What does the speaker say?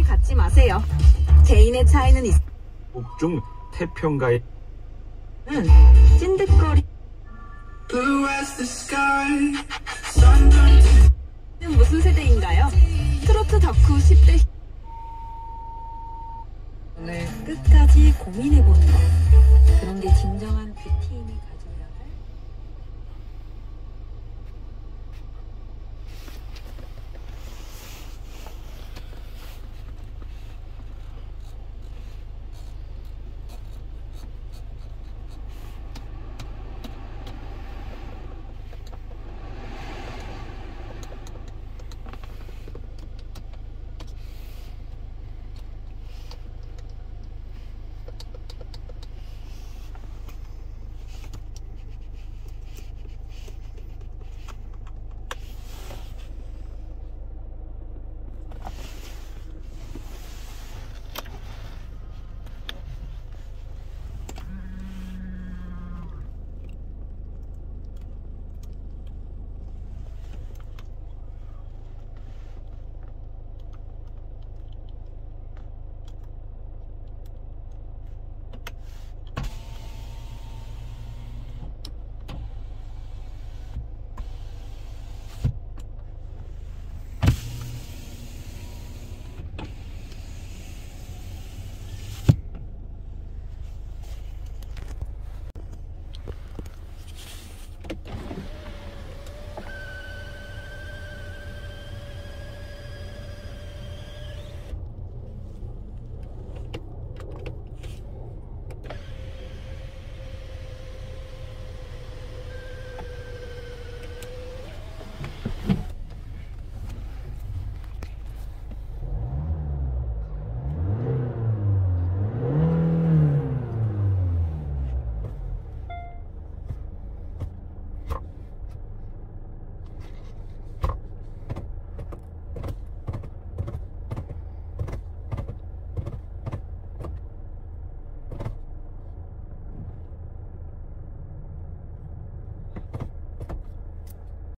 을 갖지 마세요. 개인의 차이는 있... 목중 태평가의 응, 찐득거리... 는 무슨 세대인가요? 트로트 덕후 10대 오늘 끝까지 고민해보는 것 그런 게 진정한 뷰티인이 가져야 할